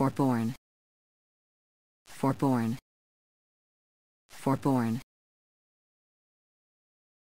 Forborn. Forborn. Forborn.